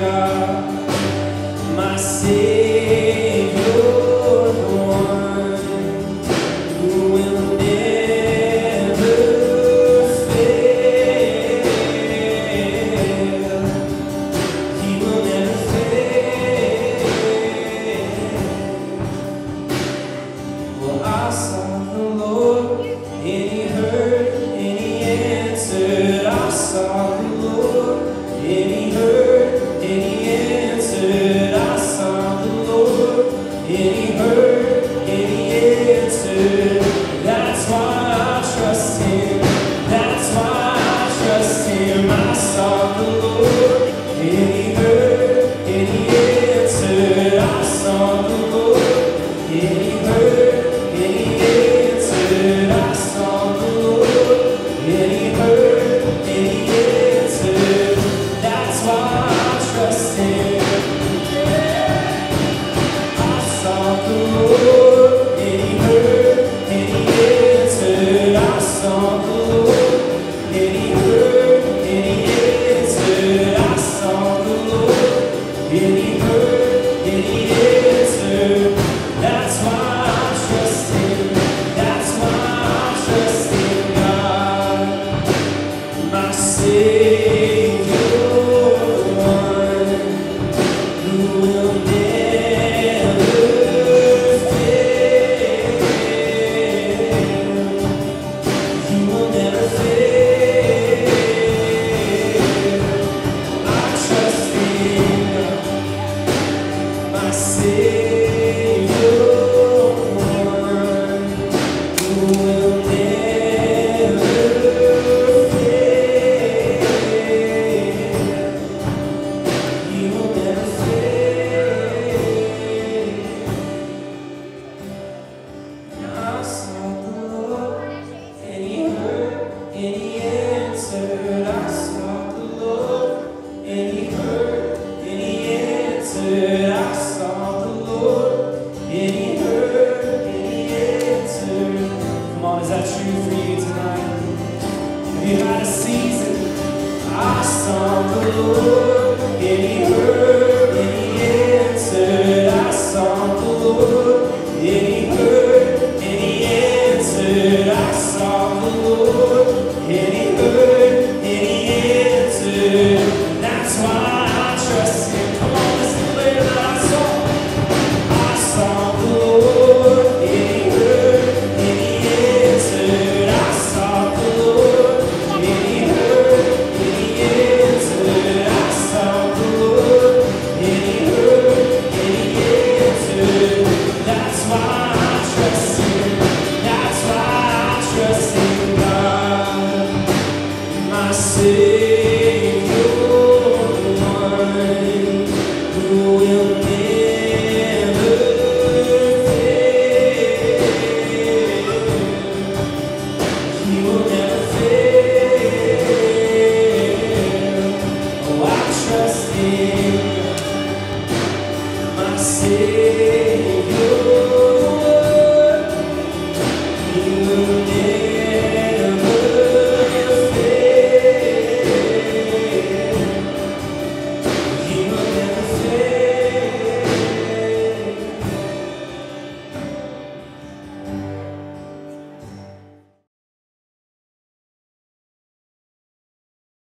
God, my Savior. Ele that true for you tonight? Have you had a season? I saw the Lord. você.